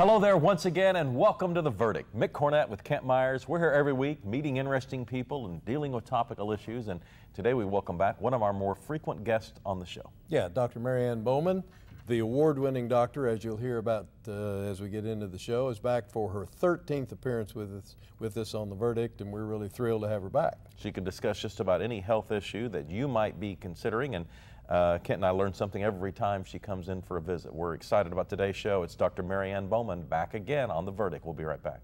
Hello there once again, and welcome to The Verdict. Mick Cornett with Kent Myers. We're here every week meeting interesting people and dealing with topical issues. And today we welcome back one of our more frequent guests on the show. Yeah, Dr. Mary Ann Bauman, the award winning doctor, as you'll hear about uh, as we get into the show, is back for her 13th appearance with us, with us on The Verdict, and we're really thrilled to have her back. She can discuss just about any health issue that you might be considering. And uh, Kent and I learn something every time she comes in for a visit. We're excited about today's show. It's Dr. Mary Ann Bauman back again on The Verdict. We'll be right back.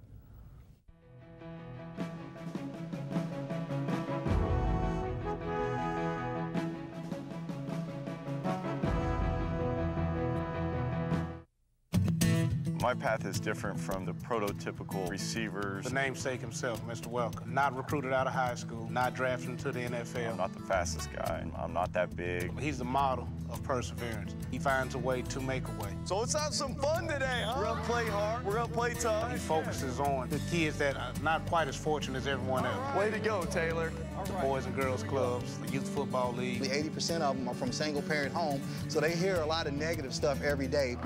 My path is different from the prototypical receivers. The namesake himself, Mr. Welker. Not recruited out of high school, not drafted into the NFL. I'm not the fastest guy. I'm not that big. He's the model of perseverance. He finds a way to make a way. So let's have some fun today, huh? We're gonna play hard. We're gonna play tough. He focuses on the kids that are not quite as fortunate as everyone else. Way to go, Taylor. The Boys and Girls Clubs, the Youth Football League. 80% of them are from single parent home, so they hear a lot of negative stuff every day.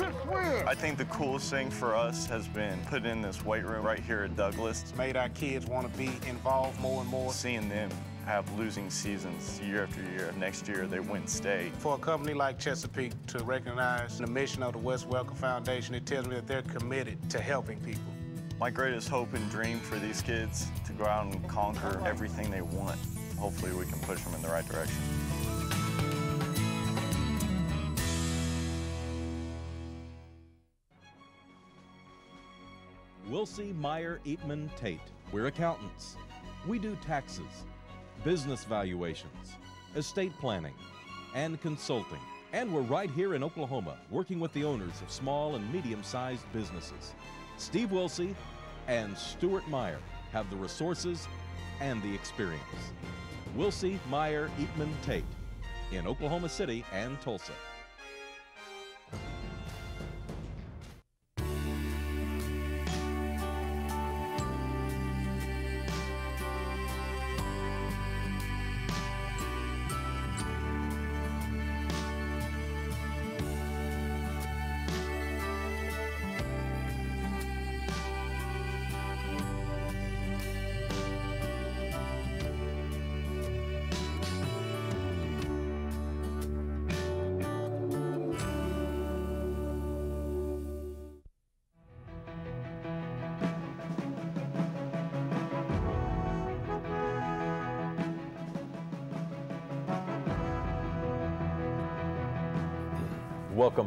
I think the coolest thing for us has been put in this weight room right here at Douglas. It's made our kids want to be involved more and more. Seeing them have losing seasons year after year. Next year, they win state. For a company like Chesapeake to recognize the mission of the Wes Welker Foundation, it tells me that they're committed to helping people. My greatest hope and dream for these kids to go out and conquer everything they want. Hopefully, we can push them in the right direction. Wilsey, Meyer, Eatman, Tate. We're accountants. We do taxes, business valuations, estate planning, and consulting. And we're right here in Oklahoma, working with the owners of small and medium sized businesses. Steve Wilsey and Stuart Meyer have the resources and the experience. Wilsey, Meyer, Eatman, Tate in Oklahoma City and Tulsa.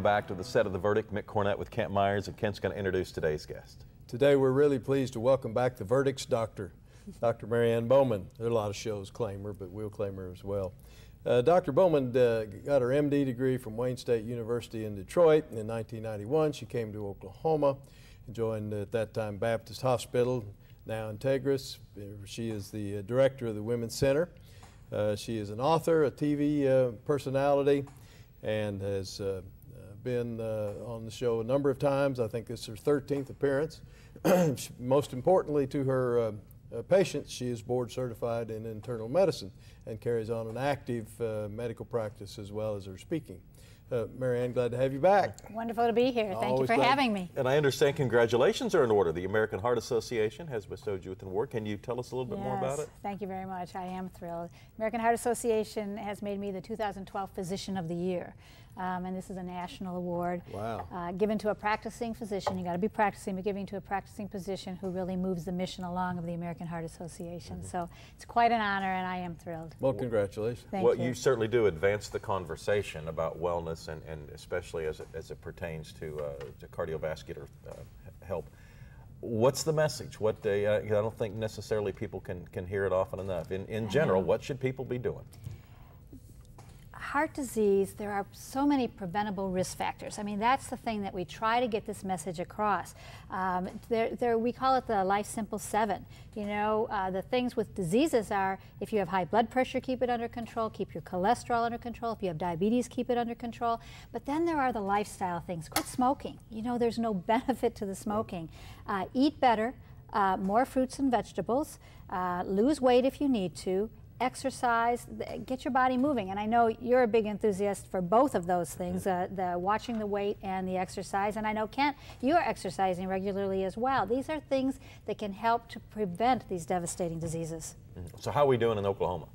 Back to the set of The Verdict. Mick Cornett with Kent Myers, and Kent's going to introduce today's guest. Today, we're really pleased to welcome back the Verdict's doctor, Dr. Mary Ann Bauman. There are a lot of shows claim her, but we'll claim her as well. Uh, Dr. Bauman uh, got her MD degree from Wayne State University in Detroit. In 1991, she came to Oklahoma and joined at that time Baptist Hospital, now Integris. She is the uh, director of the Women's Center. Uh, she is an author, a TV uh, personality, and has been uh, on the show a number of times. I think this is her 13th appearance. Most importantly to her uh, uh, patients, she is board certified in internal medicine and carries on an active uh, medical practice as well as her speaking. Uh, Mary Ann, glad to have you back. Wonderful to be here. Thank Always you for glad- having me. And I understand congratulations are in order. The American Heart Association has bestowed you with an award. Can you tell us a little bit more about Yes, it? Thank you very much. I am thrilled. American Heart Association has made me the 2012 Physician of the Year. Um, and this is a national award Wow. uh, given to a practicing physician. You got to be practicing, but giving to a practicing physician who really moves the mission along of the American Heart Association. Mm-hmm. So it's quite an honor, and I am thrilled. Well, congratulations. Thank well, you. certainly do advance the conversation about wellness, and, and especially as it, as it pertains to, uh, to cardiovascular uh, help. What's the message? What they, uh, I don't think necessarily people can, can hear it often enough. In, in general, what should people be doing? Heart disease, there are so many preventable risk factors. I mean, that's the thing that we try to get this message across. Um, there, there, we call it the Life Simple Seven. You know, uh, the things with diseases are if you have high blood pressure, keep it under control, keep your cholesterol under control. If you have diabetes, keep it under control. But then there are the lifestyle things. Quit smoking. You know, there's no benefit to the smoking. Uh, eat better. Uh, more fruits and vegetables, uh, lose weight if you need to, exercise, get your body moving. And I know you're a big enthusiast for both of those things, uh, the watching the weight and the exercise. And I know Kent, you are exercising regularly as well. These are things that can help to prevent these devastating diseases. So how are we doing in Oklahoma?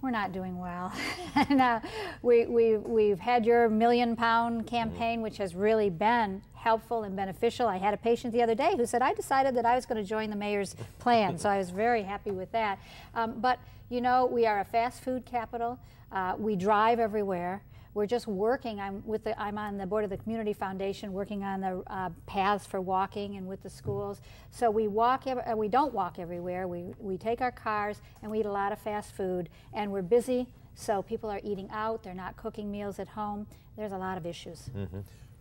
We're not doing well. now, we, we, we've had your million pound campaign, which has really been helpful and beneficial. I had a patient the other day who said, I decided that I was going to join the mayor's plan, so I was very happy with that. Um, but, you know, we are a fast food capital. Uh, we drive everywhere. We're just working. I'm with the. I'm on the board of the community foundation, working on the uh, paths for walking and with the schools. So we walk. Ev- uh, we don't walk everywhere. We we take our cars and we eat a lot of fast food, and we're busy. So people are eating out. They're not cooking meals at home. There's a lot of issues.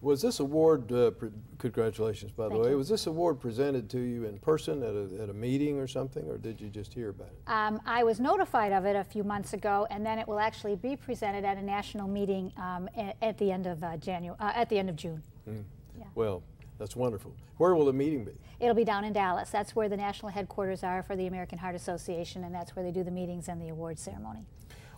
Was this award, uh, pre- congratulations by the way, you. was this award presented to you in person at a, at a meeting or something, or did you just hear about it? Um, I was notified of it a few months ago, and then it will actually be presented at a national meeting um, a- at, the end of uh, Janu- uh, at the end of June. Well, that's wonderful. Where will the meeting be? It'll be down in Dallas. That's where the national headquarters are for the American Heart Association, and that's where they do the meetings and the awards ceremony.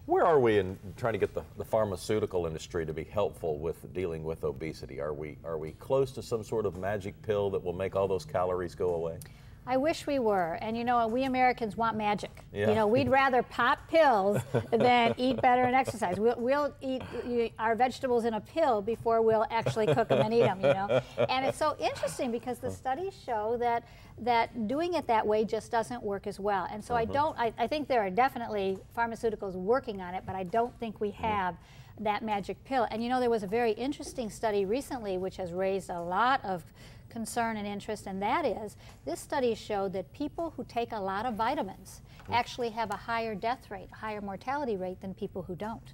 Where are we in trying to get the, the pharmaceutical industry to be helpful with dealing with obesity? Are we are we close to some sort of magic pill that will make all those calories go away? I wish we were. And you know, we Americans want magic. Yeah. You know, we'd rather pop pills than eat better and exercise. We'll, we'll eat you- our vegetables in a pill before we'll actually cook them and eat them, you know. And it's so interesting because the studies show that that doing it that way just doesn't work as well. And so I uh-huh. don't I, I think there are definitely pharmaceuticals working on it, but I don't think we have that magic pill. And you know, there was a very interesting study recently which has raised a lot of concern and interest, and that is this study showed that people who take a lot of vitamins actually have a higher death rate, higher mortality rate than people who don't.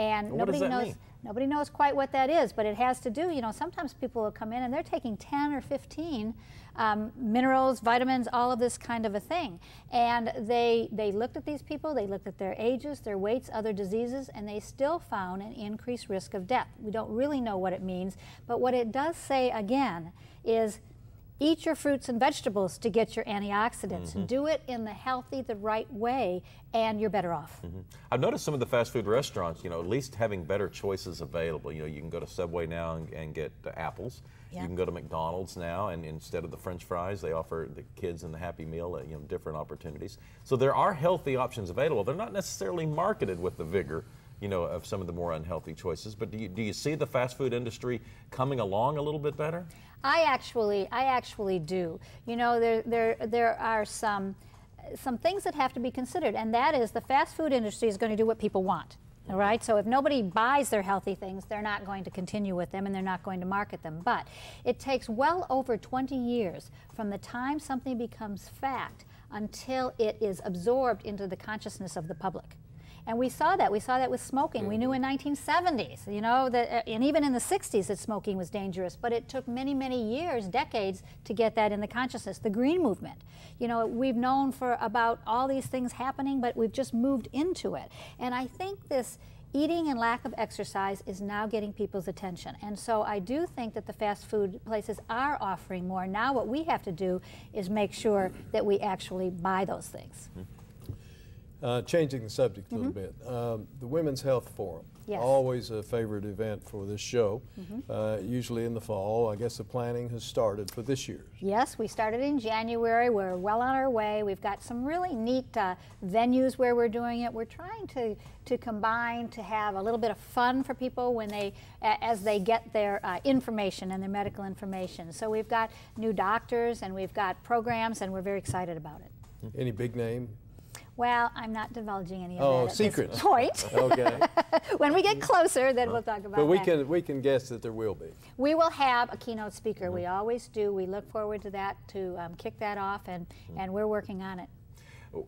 And What does nobody that knows mean? nobody knows quite what that is, but it has to do, you know, sometimes people will come in and they're taking 10 or 15 um, minerals, vitamins, all of this kind of a thing. And they they looked at these people, they looked at their ages, their weights, other diseases, and they still found an increased risk of death. We don't really know what it means, but what it does say again is eat your fruits and vegetables to get your antioxidants. Mm-hmm. Do it in the healthy, the right way, and you're better off. I've noticed some of the fast food restaurants, you know, at least having better choices available. You know, you can go to Subway now and, and get uh, apples. Yeah. You can go to McDonald's now, and instead of the French fries, they offer the kids in the Happy Meal, uh, you know, different opportunities. So there are healthy options available. They're not necessarily marketed with the vigor, you know, of some of the more unhealthy choices. But do you, do you see the fast food industry coming along a little bit better? I actually, I actually do. You know, there, there, there are some, some things that have to be considered, and that is the fast food industry is going to do what people want. All right. So if nobody buys their healthy things, they're not going to continue with them, and they're not going to market them. But it takes well over 20 years from the time something becomes fact until it is absorbed into the consciousness of the public. And we saw that. We saw that with smoking. We knew in 1970s, you know, that, uh, and even in the 60s that smoking was dangerous. But it took many, many years, decades, to get that in the consciousness. The green movement, you know, we've known for about all these things happening, but we've just moved into it. And I think this eating and lack of exercise is now getting people's attention. And so I do think that the fast food places are offering more. Now what we have to do is make sure that we actually buy those things. Uh, changing the subject a little bit, um, the Women's Health Forum. Yes. Always a favorite event for this show, uh, usually in the fall. I guess the planning has started for this year. Yes, we started in January. We're well on our way. We've got some really neat uh, venues where we're doing it. We're trying to, to combine to have a little bit of fun for people when they as they get their uh, information and their medical information. So we've got new doctors and we've got programs and we're very excited about it. Any big name? Well, I'm not divulging any of Oh, that at secrets. this point. Okay, when we get closer, then we'll talk about but we that. can we can guess that there will be. We will have a keynote speaker. We Mm-hmm. always do. We look forward to that to um, kick that off, and, Mm-hmm. and we're working on it.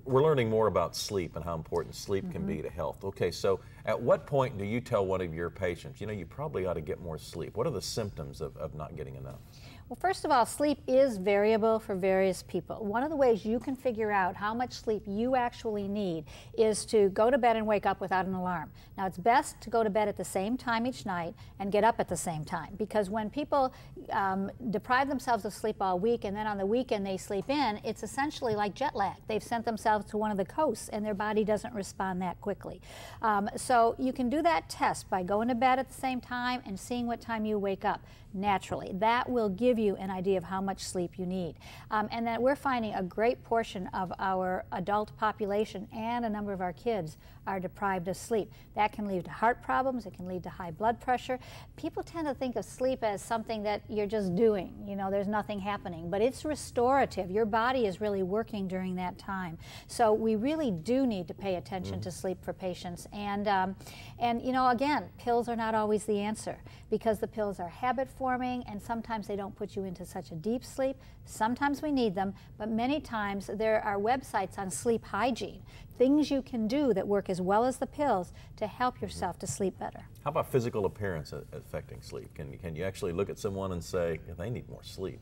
We're learning more about sleep and how important sleep can Mm-hmm. be to health. Okay, so at what point do you tell one of your patients, you know, you probably ought to get more sleep? What are the symptoms of, of not getting enough? Well, first of all, sleep is variable for various people. One of the ways you can figure out how much sleep you actually need is to go to bed and wake up without an alarm. Now, it's best to go to bed at the same time each night and get up at the same time because when people um, deprive themselves of sleep all week and then on the weekend they sleep in, it's essentially like jet lag. They've sent themselves to one of the coasts and their body doesn't respond that quickly. Um, so you can do that test by going to bed at the same time and seeing what time you wake up naturally. That will give you an idea of how much sleep you need. Um, and that we're finding a great portion of our adult population and a number of our kids are deprived of sleep. That can lead to heart problems, it can lead to high blood pressure. People tend to think of sleep as something that you're just doing, you know, there's nothing happening, but it's restorative. Your body is really working during that time. So we really do need to pay attention mm. to sleep for patients. And, um, and, you know, again, pills are not always the answer because the pills are habit forming and sometimes they don't put you into such a deep sleep. Sometimes we need them, but many times there are websites on sleep hygiene, things you can do that work as well as the pills to help yourself to sleep better. How about physical appearance affecting sleep? Can, can you actually look at someone and say, they need more sleep?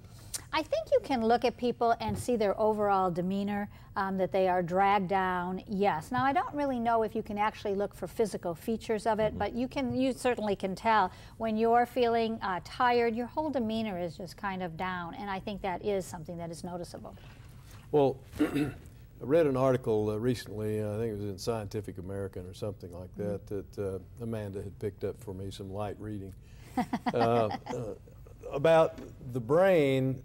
I think you can look at people and see their overall demeanor, um, that they are dragged down, yes. Now, I don't really know if you can actually look for physical features of it, mm -hmm. but you can, you certainly can tell when you're feeling uh, tired, your whole demeanor is just kind of down, and I think that is something that is noticeable. Well, I read an article uh, recently, uh, I think it was in Scientific American or something like that, mm that uh, Amanda had picked up for me, some light reading, uh, uh, about the brain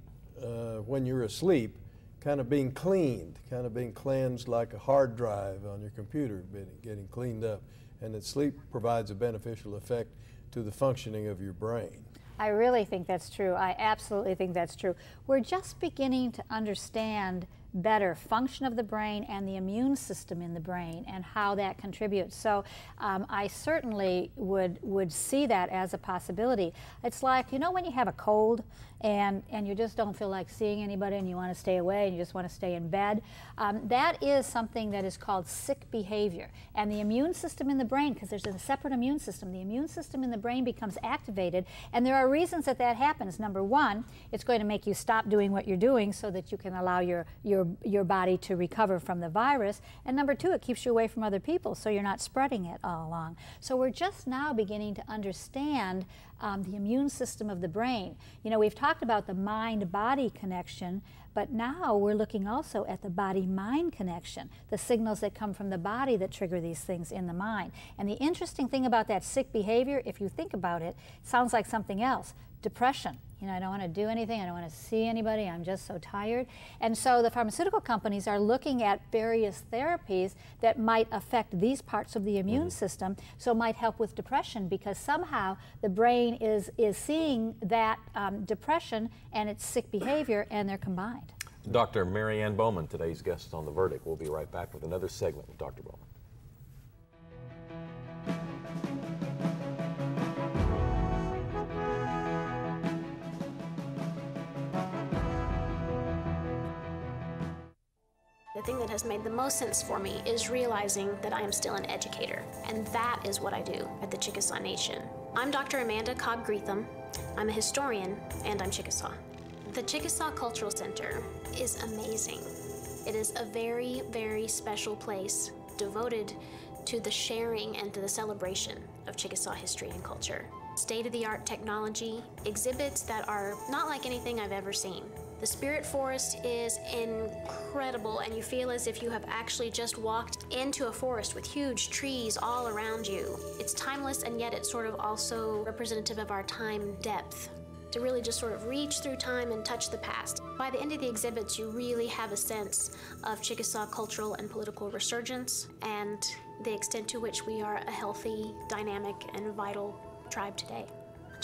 when you're asleep kind of being cleaned, kind of being cleansed like a hard drive on your computer, getting cleaned up, and that sleep provides a beneficial effect to the functioning of your brain. I really think that's true. I absolutely think that's true. We're just beginning to understand better function of the brain and the immune system in the brain and how that contributes. So um, I certainly would would see that as a possibility. It's like you know when you have a cold and and you just don't feel like seeing anybody and you want to stay away and you just want to stay in bed. Um, that is something that is called sick behavior. And the immune system in the brain, because there's a separate immune system, the immune system in the brain becomes activated. And there are reasons that that happens. Number one, it's going to make you stop doing what you're doing so that you can allow your your your, body to recover from the virus. And number two, it keeps you away from other people so you're not spreading it all along. So we're just now beginning to understand um, the immune system of the brain. You know, we've talked about the mind-body connection, but now we're looking also at the body-mind connection, the signals that come from the body that trigger these things in the mind. And the interesting thing about that sick behavior, if you think about it, sounds like something else, depression. You know, I don't want to do anything. I don't want to see anybody. I'm just so tired. And so the pharmaceutical companies are looking at various therapies that might affect these parts of the immune mm -hmm. system, so might help with depression because somehow the brain is, is seeing that um, depression and its sick behavior and they're combined. Dr. Mary Ann Bauman, today's guest on The Verdict. We'll be right back with another segment with Dr. Bauman. Thing that has made the most sense for me is realizing that I am still an educator, and that is what I do at the Chickasaw Nation. I'm Dr. Amanda Cobb Greetham. I'm a historian, and I'm Chickasaw. The Chickasaw Cultural Center is amazing. It is a very, very special place devoted to the sharing and to the celebration of Chickasaw history and culture. State of the art technology, exhibits that are not like anything I've ever seen. The Spirit Forest is incredible, and you feel as if you have actually just walked into a forest with huge trees all around you. It's timeless, and yet it's sort of also representative of our time depth to really just sort of reach through time and touch the past. By the end of the exhibits, you really have a sense of Chickasaw cultural and political resurgence and the extent to which we are a healthy, dynamic, and vital tribe today.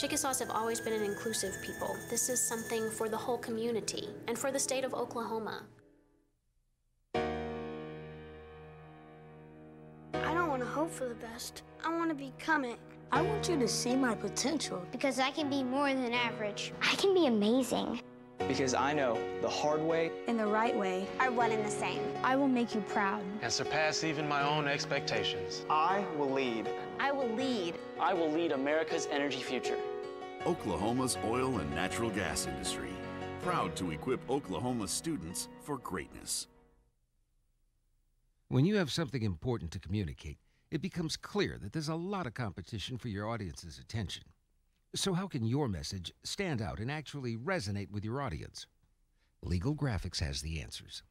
Chickasaws have always been an inclusive people. This is something for the whole community and for the state of Oklahoma. I don't want to hope for the best. I want to become it. I want you to see my potential. Because I can be more than average. I can be amazing. Because I know the hard way and the right way are one and the same. I will make you proud. And surpass even my own expectations. I will lead. I will lead. I will lead America's energy future. Oklahoma's oil and natural gas industry. Proud to equip Oklahoma students for greatness. When you have something important to communicate, it becomes clear that there's a lot of competition for your audience's attention. So, how can your message stand out and actually resonate with your audience? Legal Graphics has the answers.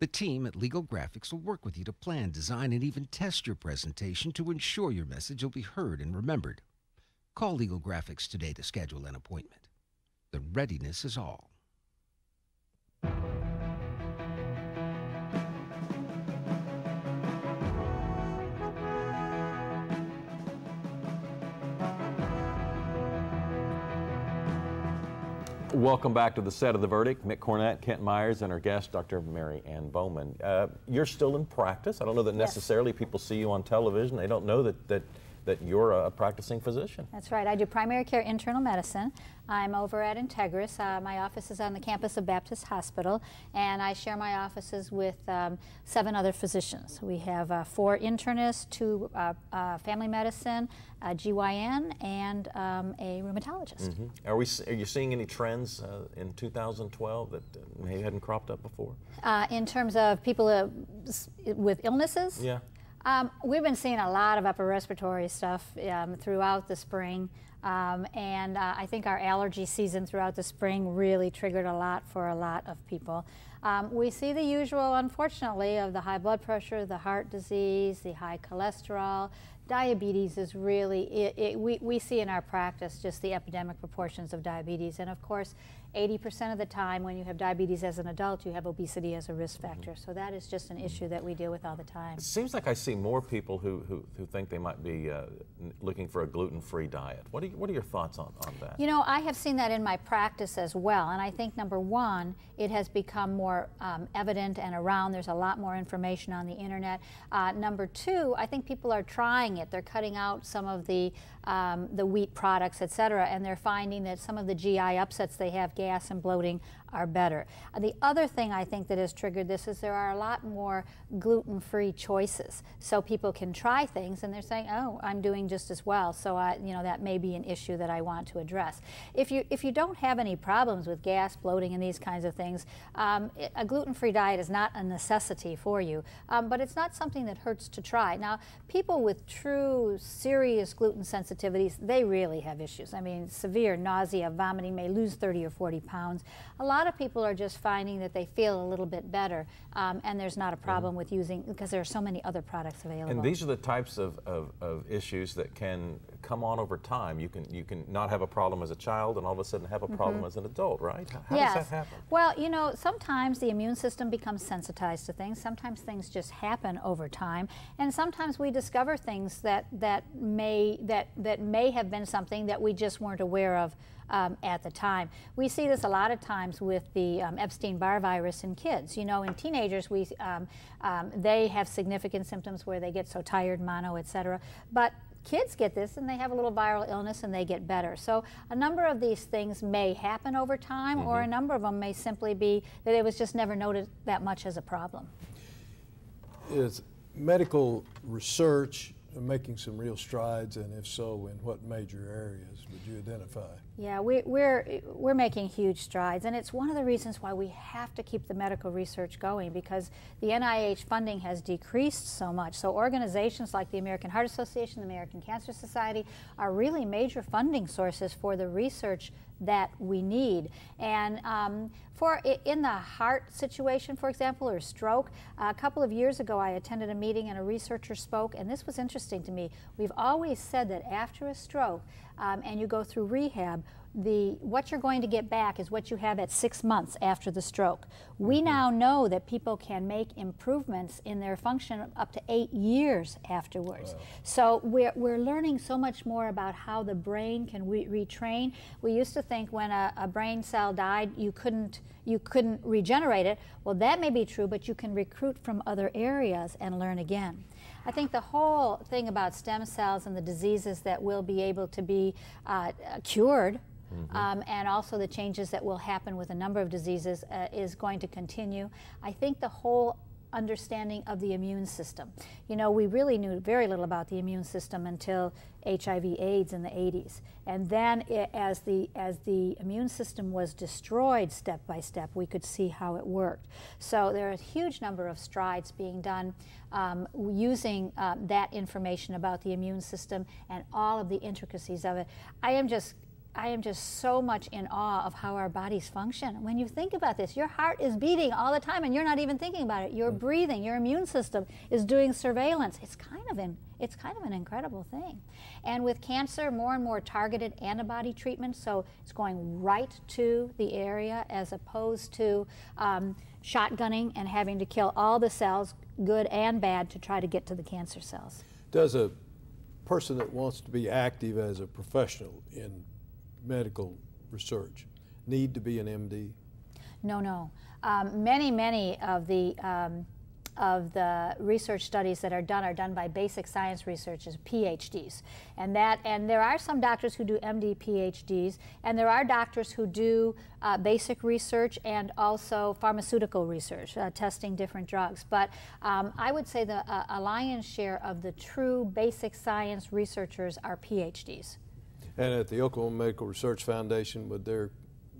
The team at Legal Graphics will work with you to plan, design, and even test your presentation to ensure your message will be heard and remembered. Call Legal Graphics today to schedule an appointment. The readiness is all. Welcome back to the set of the verdict. Mick Cornett, Kent Myers, and our guest, Dr. Mary Ann Bauman. Uh, you're still in practice. I don't know that necessarily yes. people see you on television. They don't know that, that that you're a practicing physician. That's right. I do primary care internal medicine. I'm over at Integris. Uh, my office is on the campus of Baptist Hospital, and I share my offices with um, seven other physicians. We have uh, four internists, two uh, uh family medicine, a GYN, and um, a rheumatologist. Mm -hmm. Are we? Are you seeing any trends uh, in 2012 that maybe hadn't cropped up before? Uh, in terms of people with illnesses? Yeah. Um, we've been seeing a lot of upper respiratory stuff um, throughout the spring, um, and uh, I think our allergy season throughout the spring really triggered a lot for a lot of people. Um, we see the usual, unfortunately, of the high blood pressure, the heart disease, the high cholesterol. Diabetes is really, it, it, we, we see in our practice just the epidemic proportions of diabetes. And of course, 80% of the time when you have diabetes as an adult, you have obesity as a risk mm-hmm. factor. So that is just an issue that we deal with all the time. It seems like I see more people who, who, who think they might be uh, looking for a gluten-free diet. What are, you, what are your thoughts on, on that? You know, I have seen that in my practice as well. And I think, number one, it has become more um, evident and around. There's a lot more information on the internet. Uh, number two, I think people are trying it. They're cutting out some of the, um, the wheat products, et cetera, and they're finding that some of the GI upsets they have gas and bloating are better. Uh, the other thing I think that has triggered this is there are a lot more gluten-free choices. So people can try things and they're saying, oh, I'm doing just as well. So I, you know, that may be an issue that I want to address. If you, if you don't have any problems with gas, bloating, and these kinds of things, um, a gluten-free diet is not a necessity for you, um, but it's not something that hurts to try. Now, people with true, serious gluten sensitivities, they really have issues. I mean, severe nausea, vomiting, may lose 30 or 40 pounds. A lot of people are just finding that they feel a little bit better, um, and there's not a problem mm. with using, because there are so many other products available. And these are the types of, of, of, issues that can come on over time. You can, you can not have a problem as a child and all of a sudden have a problem mm -hmm. as an adult, right? How yes. does that happen? Well, you know, sometimes the immune system becomes sensitized to things. Sometimes things just happen over time. And sometimes we discover things that, that, may, that, that may have been something that we just weren't aware of um, at the time. We see this a lot of times with the um, Epstein-Barr virus in kids. You know, in teenagers, we um, um, they have significant symptoms where they get so tired, mono, etc. But kids get this and they have a little viral illness and they get better. So a number of these things may happen over time mm -hmm. or a mm-hmm. number of them may simply be that it was just never noted that much as a problem. Is medical research making some real strides, and if so, in what major areas would you identify? Yeah, we, are we're, we're making huge strides, and it's one of the reasons why we have to keep the medical research going because the NIH funding has decreased so much. So organizations like the American Heart Association, the American Cancer Society are really major funding sources for the research that we need. And um, for in the heart situation, for example, or stroke, a couple of years ago I attended a meeting and a researcher spoke, and this was interesting to me. We've always said that after a stroke um, and you go through rehab, the what you're going to get back is what you have at six months after the stroke. We mm-hmm. now know that people can make improvements in their function up to eight years afterwards. Wow. So we're, we're learning so much more about how the brain can re retrain. We used to think when a, a brain cell died, you couldn't you couldn't regenerate it. Well, that may be true, but you can recruit from other areas and learn again. I think the whole thing about stem cells and the diseases that will be able to be uh, cured Mm -hmm. um, and also the changes that will happen with a number of diseases uh, is going to continue. I think the whole understanding of the immune system. You know, we really knew very little about the immune system until HIV AIDS in the 80s. And then it, as, the, as the immune system was destroyed step by step, we could see how it worked. So there are a huge number of strides being done um, using um, that information about the immune system and all of the intricacies of it. I am just I am just so much in awe of how our bodies function. When you think about this, your heart is beating all the time and you're not even thinking about it. You're mm. breathing, your immune system is doing surveillance. It's kind of an it's kind of an incredible thing. And with cancer, more and more targeted antibody treatment, so it's going right to the area as opposed to um, shotgunning and having to kill all the cells, good and bad, to try to get to the cancer cells. Does a person that wants to be active as a professional in medical research need to be an MD? No, no. Um, many, many of the um, of the research studies that are done are done by basic science researchers, PhDs. And that and there are some doctors who do MD PhDs, and there are doctors who do uh, basic research and also pharmaceutical research, uh, testing different drugs. But um, I would say the uh, a lion's share of the true basic science researchers are PhDs. And at the Oklahoma Medical Research Foundation, would their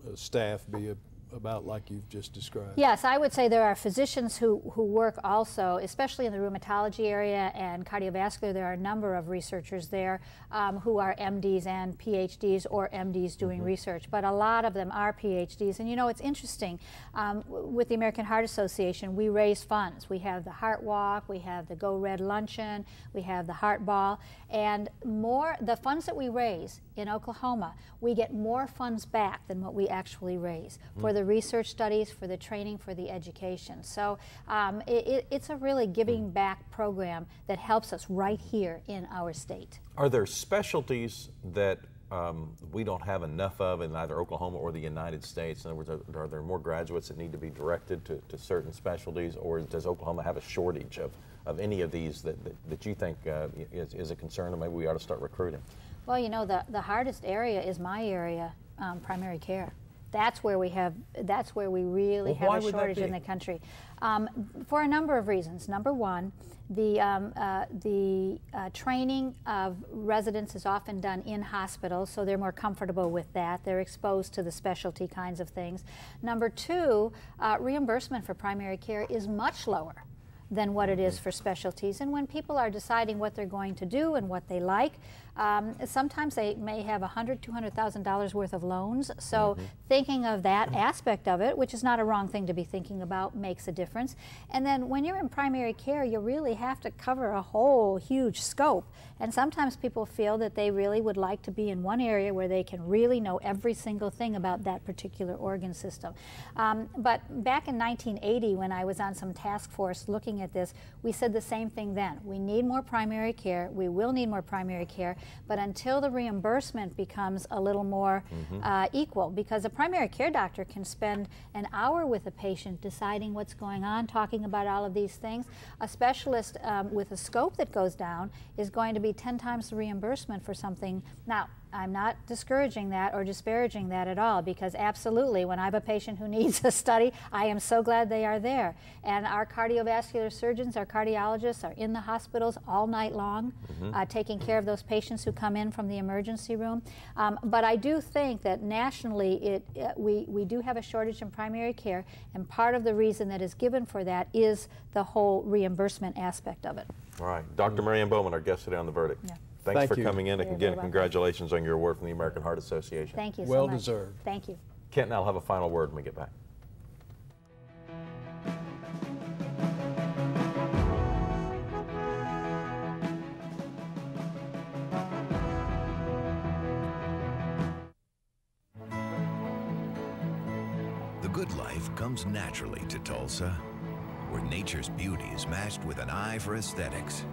uh, staff be a about like you've just described? Yes, I would say there are physicians who, who work also, especially in the rheumatology area and cardiovascular. There are a number of researchers there um, who are MDs and PhDs or MDs doing mm -hmm. research, but a lot of them are PhDs. And you know, it's interesting. Um, with the American Heart Association, we raise funds. We have the Heart Walk, we have the Go Red Luncheon, we have the Heart Ball, and more the funds that we raise in Oklahoma, we get more funds back than what we actually raise mm -hmm. for the the research studies, for the training, for the education. So um, it, it's a really giving back program that helps us right here in our state. Are there specialties that um, we don't have enough of in either Oklahoma or the United States? In other words, are, are there more graduates that need to be directed to, to, certain specialties, or does Oklahoma have a shortage of, of any of these that, that, that you think uh, is, is, a concern, and maybe we ought to start recruiting? Well, you know, the, the hardest area is my area, um, primary care. That's where we have. That's where we really well, have a shortage in the country, um, for a number of reasons. Number one, the um, uh, the uh, training of residents is often done in hospitals, so they're more comfortable with that. They're exposed to the specialty kinds of things. Number two, uh, reimbursement for primary care is much lower than what it is for specialties. And when people are deciding what they're going to do and what they like, um, sometimes they may have $100,000, $200,000 worth of loans. So mm -hmm. thinking of that aspect of it, which is not a wrong thing to be thinking about, makes a difference. And then when you're in primary care, you really have to cover a whole huge scope. And sometimes people feel that they really would like to be in one area where they can really know every single thing about that particular organ system. Um, but back in 1980, when I was on some task force looking at this, we said the same thing then. We need more primary care. We will need more primary care. But until the reimbursement becomes a little more mm -hmm. uh, equal, because a primary care doctor can spend an hour with a patient deciding what's going on, talking about all of these things. A specialist um, with a scope that goes down is going to be 10 times the reimbursement for something. Now, I'm not discouraging that or disparaging that at all because absolutely, when I have a patient who needs a study, I am so glad they are there. And our cardiovascular surgeons, our cardiologists are in the hospitals all night long, mm -hmm. uh, taking care of those patients who come in from the emergency room. Um, but I do think that nationally, it, it, we, we do have a shortage in primary care, and part of the reason that is given for that is the whole reimbursement aspect of it. All right. Dr. Mary Ann Bauman, our guest today on The Verdict. Yeah. Thanks Thank for you. coming in. And again, congratulations on your award from the American Heart Association. Thank you so well much. deserved. Thank you. Kent and I'll have a final word when we get back. The good life comes naturally to Tulsa, where nature's beauty is matched with an eye for aesthetics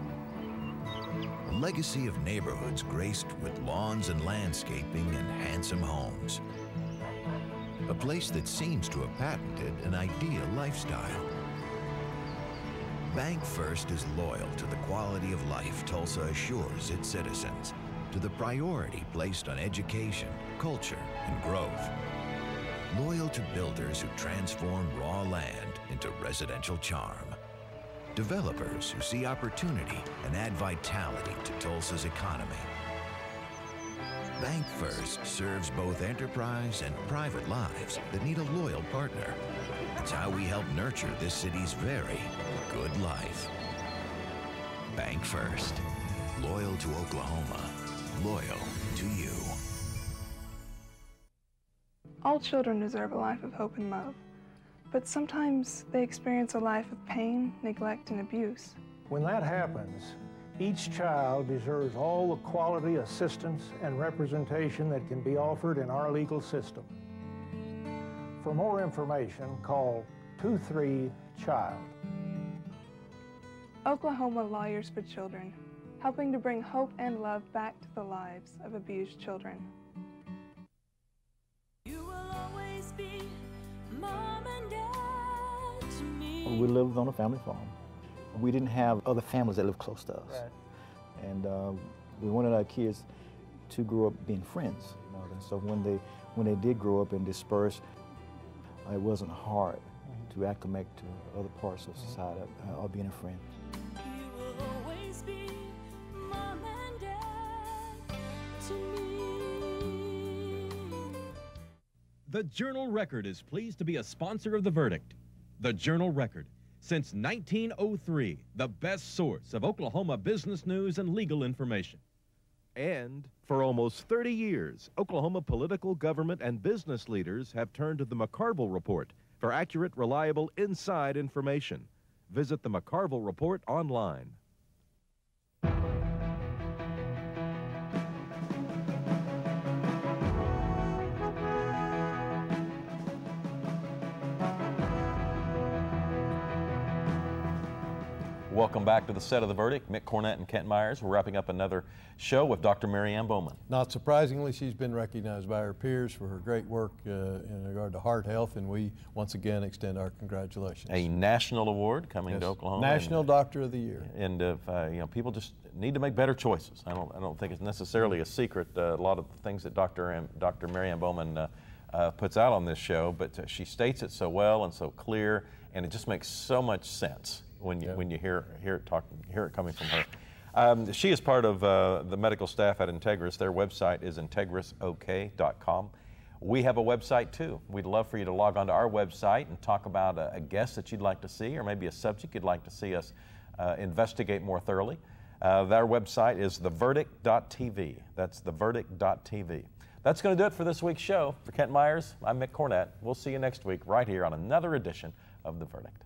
a legacy of neighborhoods graced with lawns and landscaping and handsome homes. A place that seems to have patented an ideal lifestyle. Bank First is loyal to the quality of life Tulsa assures its citizens, to the priority placed on education, culture, and growth. Loyal to builders who transform raw land into residential charm developers who see opportunity and add vitality to Tulsa's economy. Bank First serves both enterprise and private lives that need a loyal partner. It's how we help nurture this city's very good life. Bank First. Loyal to Oklahoma. Loyal to you. All children deserve a life of hope and love, but sometimes they experience a life of pain, neglect, and abuse. When that happens, each child deserves all the quality assistance and representation that can be offered in our legal system. For more information, call 23-CHILD. Oklahoma Lawyers for Children, helping to bring hope and love back to the lives of abused children. We lived on a family farm. We didn't have other families that lived close to us. Right. And uh, we wanted our kids to grow up being friends. You know? And so when they, when they did grow up and disperse, it wasn't hard to acclimate to other parts of society uh, or being a friend. The Journal Record is pleased to be a sponsor of the verdict. The Journal Record, since 1903, the best source of Oklahoma business news and legal information. And for almost 30 years, Oklahoma political, government, and business leaders have turned to the McCarville Report for accurate, reliable, inside information. Visit the McCarville Report online. Welcome back to the set of the verdict. Mick Cornett and Kent Myers. We're wrapping up another show with Dr. Mary Ann Bauman. Not surprisingly, she's been recognized by her peers for her great work uh, in regard to heart health, and we once again extend our congratulations. A national award coming Yes. to Oklahoma. National and, Doctor of the Year. And if, uh, you know, people just need to make better choices. I don't, I don't think it's necessarily a secret. Uh, a lot of the things that Dr. Am, Dr. Mary Ann Bauman uh, uh, puts out on this show, but uh, she states it so well and so clear, and it just makes so much sense when you when you hear hear it talking hear it coming from her. Um, she is part of uh, the medical staff at Integris. Their website is integrisok.com. We have a website too. We'd love for you to log onto our website and talk about a, a guest that you'd like to see, or maybe a subject you'd like to see us uh, investigate more thoroughly. Uh, their website is theverdict.tv. That's theverdict.tv. That's going to do it for this week's show. For Kent Myers, I'm Mick Cornett. We'll see you next week right here on another edition of The Verdict.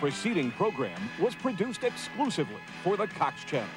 Preceding program was produced exclusively for the Cox Channel.